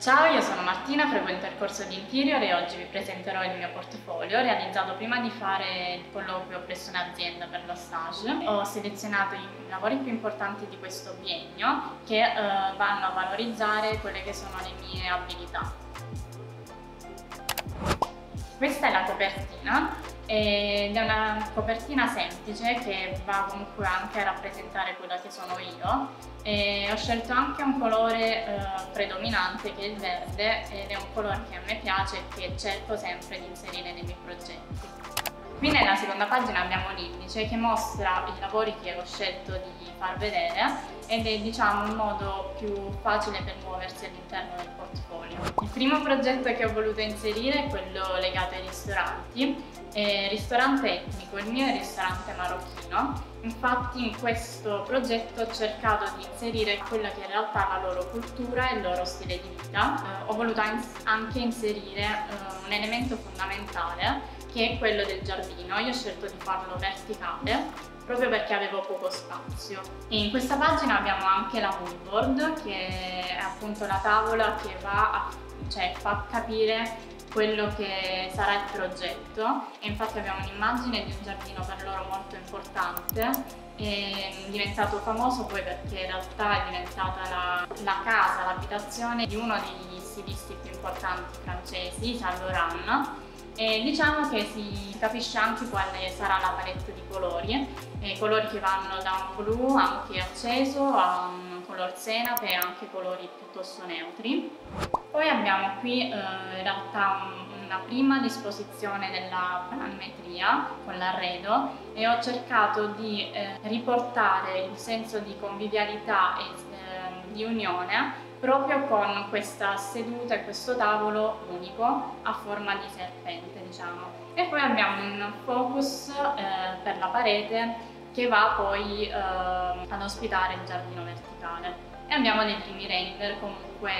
Ciao, io sono Martina, frequento il corso di Interior e oggi vi presenterò il mio portfolio realizzato prima di fare il colloquio presso un'azienda per lo stage. Ho selezionato i lavori più importanti di questo biennio che eh, vanno a valorizzare quelle che sono le mie abilità. Questa è la copertina ed è una copertina semplice che va comunque anche a rappresentare quella che sono io e ho scelto anche un colore eh, predominante che è il verde ed è un colore che a me piace e che cerco sempre di inserire nei miei progetti. Qui nella seconda pagina abbiamo l'indice che mostra i lavori che ho scelto di far vedere ed è diciamo un modo più facile per muoversi all'interno del portfolio. Il primo progetto che ho voluto inserire è quello legato ai ristoranti, è ristorante etnico, il mio è ristorante marocchino, infatti in questo progetto ho cercato di inserire quella che in realtà è la loro cultura e il loro stile di vita, eh, ho voluto anche inserire eh, un elemento fondamentale che è quello del giardino. Io ho scelto di farlo verticale proprio perché avevo poco spazio. E in questa pagina abbiamo anche la moodboard che è appunto la tavola che va a, cioè, fa capire quello che sarà il progetto e infatti abbiamo un'immagine di un giardino per loro molto importante diventato famoso poi perché in realtà è diventata la, la casa, l'abitazione di uno degli stilisti più importanti francesi, Saint Laurent e diciamo che si capisce anche quale sarà la palette di colori, e colori che vanno da un blu anche acceso a un color senape e anche colori piuttosto neutri. Poi abbiamo qui eh, in realtà un, una prima disposizione della planimetria con l'arredo e ho cercato di eh, riportare il senso di convivialità e eh, di unione proprio con questa seduta e questo tavolo unico a forma di serpente diciamo. E poi abbiamo un focus eh, per la parete che va poi eh, ad ospitare il giardino verticale. E abbiamo dei primi render comunque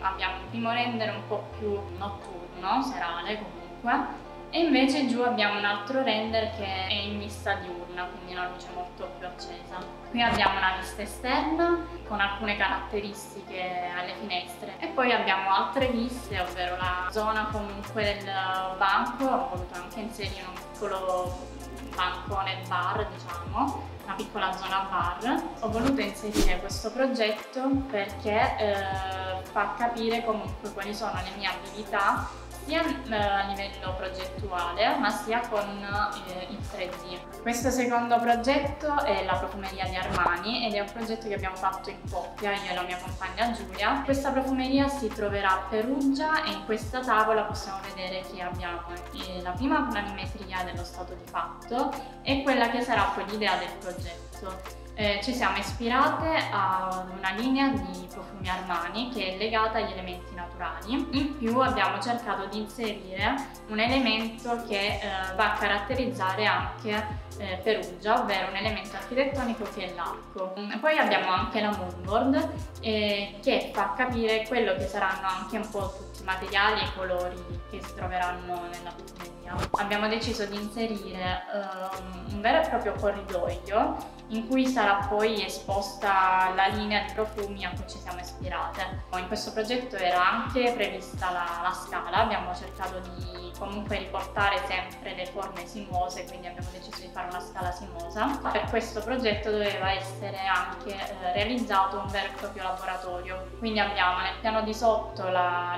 abbiamo un primo render un po' più notturno, serale comunque e invece giù abbiamo un altro render che è in vista diurna, quindi una luce molto più accesa. Qui abbiamo una vista esterna con alcune caratteristiche alle finestre e poi abbiamo altre viste, ovvero la zona comunque del banco, ho voluto anche inserire un piccolo bancone bar, diciamo, una piccola zona bar. Ho voluto inserire questo progetto perché eh, fa capire comunque quali sono le mie abilità sia a livello progettuale ma sia con eh, il 3D. Questo secondo progetto è la profumeria di Armani ed è un progetto che abbiamo fatto in coppia, io e la mia compagna Giulia. Questa profumeria si troverà a Perugia e in questa tavola possiamo vedere che abbiamo eh, la prima planimetria dello stato di fatto e quella che sarà poi l'idea del progetto eh, ci siamo ispirate a una linea di profumi Armani che è legata agli elementi naturali. In più abbiamo cercato di inserire un elemento che eh, va a caratterizzare anche eh, Perugia, ovvero un elemento architettonico che è l'arco. Poi abbiamo anche la moonboard eh, che fa capire quello che saranno anche un po' tutti i materiali e i colori che si troveranno nella profumeria. Abbiamo deciso di inserire um, un vero e proprio corridoio in cui sarà poi esposta la linea di profumi a cui ci siamo ispirate. In questo progetto era anche prevista la, la scala, abbiamo cercato di comunque riportare sempre le forme sinuose, quindi abbiamo deciso di fare una scala sinuosa. Per questo progetto doveva essere anche eh, realizzato un vero e proprio laboratorio, quindi abbiamo nel piano di sotto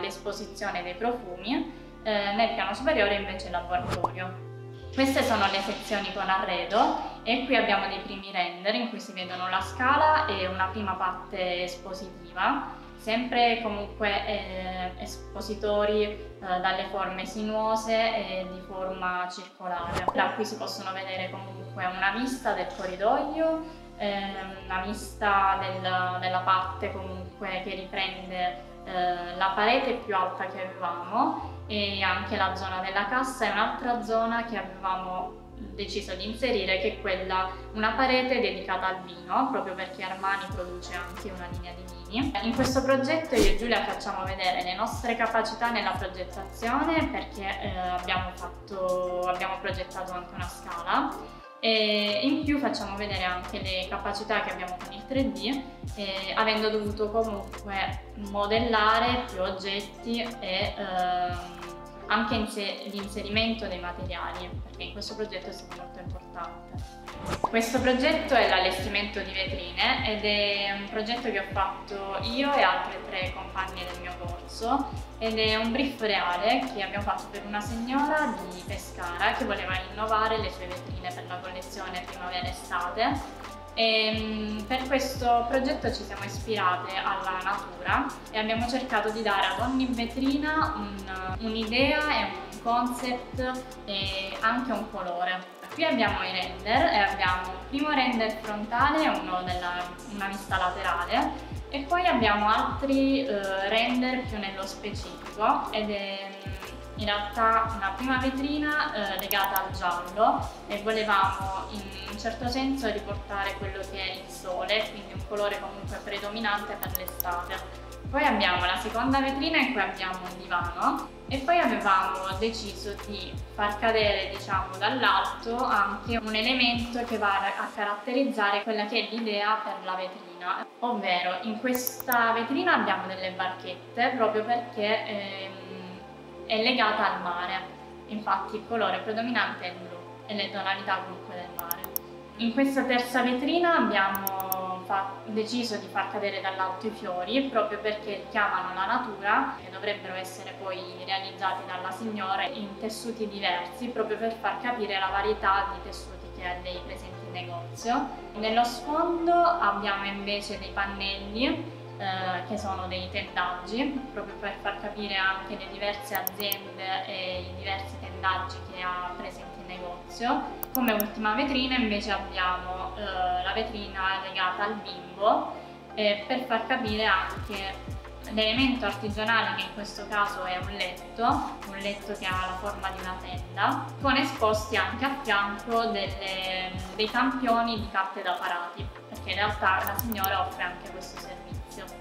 l'esposizione dei profumi, eh, nel piano superiore invece il laboratorio. Queste sono le sezioni con arredo e qui abbiamo dei primi render in cui si vedono la scala e una prima parte espositiva, sempre comunque eh, espositori eh, dalle forme sinuose e di forma circolare. Da qui si possono vedere comunque una vista del corridoio, eh, una vista del, della parte comunque che riprende eh, la parete più alta che avevamo e anche la zona della cassa e un'altra zona che avevamo deciso di inserire che è quella, una parete dedicata al vino proprio perché Armani produce anche una linea di vini. In questo progetto io e Giulia facciamo vedere le nostre capacità nella progettazione perché eh, abbiamo, fatto, abbiamo progettato anche una scala e in più facciamo vedere anche le capacità che abbiamo con il 3D eh, avendo dovuto comunque modellare più oggetti e ehm, anche l'inserimento dei materiali perché in questo progetto è stato molto importante. Questo progetto è l'allestimento di vetrine ed è un progetto che ho fatto io e altre tre compagne del mio corso ed è un brief reale che abbiamo fatto per una signora di Pescara che voleva innovare le sue vetrine per la collezione primavera-estate e ehm, per questo progetto ci siamo ispirate alla natura e abbiamo cercato di dare ad ogni vetrina un'idea un e un concept e anche un colore. Qui abbiamo i render e abbiamo il primo render frontale e uno della una vista laterale e poi abbiamo altri eh, render più nello specifico ed è in realtà una prima vetrina eh, legata al giallo e volevamo in un certo senso riportare quello che è il sole, quindi un colore comunque predominante per l'estate. Poi abbiamo la seconda vetrina in cui abbiamo un divano e poi avevamo deciso di far cadere diciamo dall'alto anche un elemento che va a caratterizzare quella che è l'idea per la vetrina ovvero in questa vetrina abbiamo delle barchette proprio perché ehm, è legata al mare. Infatti il colore predominante è il blu e le tonalità comunque del mare. In questa terza vetrina abbiamo deciso di far cadere dall'alto i fiori proprio perché chiamano la natura e dovrebbero essere poi realizzati dalla signora in tessuti diversi proprio per far capire la varietà di tessuti che ha lei presenti in negozio. Nello sfondo abbiamo invece dei pannelli eh, che sono dei tendaggi, proprio per far capire anche le diverse aziende e i diversi tendaggi che ha presenti in negozio. Come ultima vetrina invece abbiamo eh, la vetrina legata al bimbo eh, per far capire anche l'elemento artigianale che in questo caso è un letto, un letto che ha la forma di una tenda, con esposti anche a fianco delle, dei campioni di carte da parati, perché in realtà la signora offre anche questo servizio.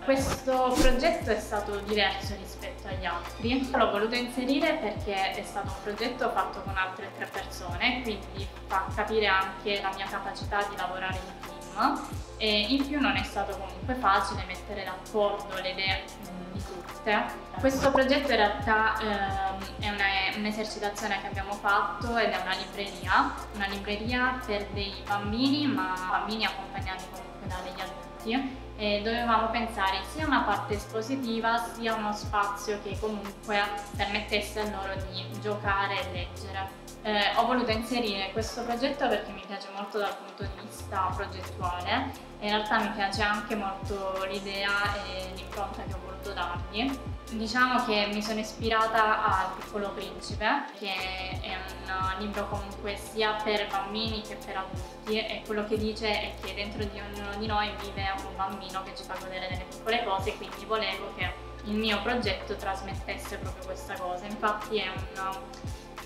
Questo progetto è stato diverso rispetto agli altri, l'ho voluto inserire perché è stato un progetto fatto con altre tre persone, quindi fa capire anche la mia capacità di lavorare in team. E in più non è stato comunque facile mettere d'accordo le idee mm, di tutte. Questo progetto in realtà ehm, è un'esercitazione che abbiamo fatto ed è una libreria, una libreria per dei bambini ma bambini accompagnati comunque da degli adulti e dovevamo pensare sia una parte espositiva sia uno spazio che comunque permettesse a loro di giocare e leggere. Eh, ho voluto inserire questo progetto perché mi piace molto dal punto di vista progettuale e in realtà mi piace anche molto l'idea e l'impronta che ho voluto dargli. Diciamo che mi sono ispirata al Piccolo Principe, che è un libro comunque sia per bambini che per adulti e quello che dice è che dentro di ognuno di noi vive un bambino che ci fa godere delle piccole cose quindi volevo che il mio progetto trasmettesse proprio questa cosa. Infatti è un,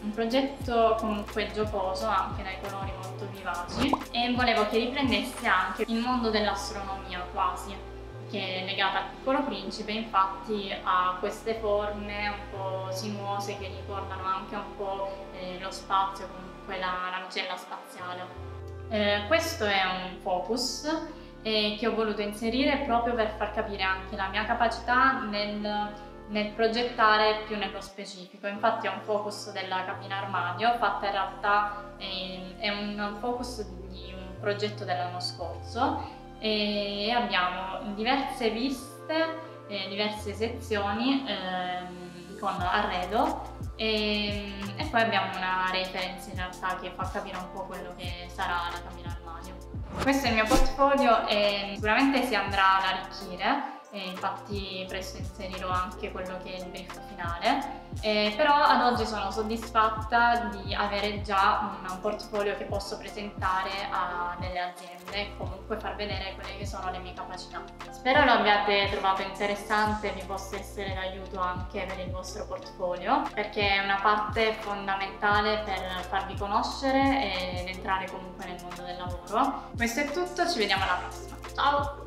un progetto comunque giocoso, anche dai colori molto vivaci e volevo che riprendesse anche il mondo dell'astronomia quasi che è legata al piccolo principe, infatti ha queste forme un po' sinuose che ricordano anche un po' eh, lo spazio, comunque la, la spaziale. Eh, questo è un focus eh, che ho voluto inserire proprio per far capire anche la mia capacità nel, nel progettare più nello specifico. Infatti è un focus della cabina armadio, fatta in realtà eh, è un focus di un progetto dell'anno scorso e abbiamo diverse viste, eh, diverse sezioni eh, con arredo e, e, poi abbiamo una reference in realtà che fa capire un po' quello che sarà la cabina armadio. Questo è il mio portfolio e sicuramente si andrà ad arricchire e infatti presto inserirò anche quello che è il brief finale eh, però ad oggi sono soddisfatta di avere già un portfolio che posso presentare a delle aziende e comunque far vedere quelle che sono le mie capacità. Spero lo abbiate trovato interessante e vi possa essere d'aiuto anche per il vostro portfolio perché è una parte fondamentale per farvi conoscere ed entrare comunque nel mondo del lavoro. Questo è tutto, ci vediamo alla prossima. Ciao!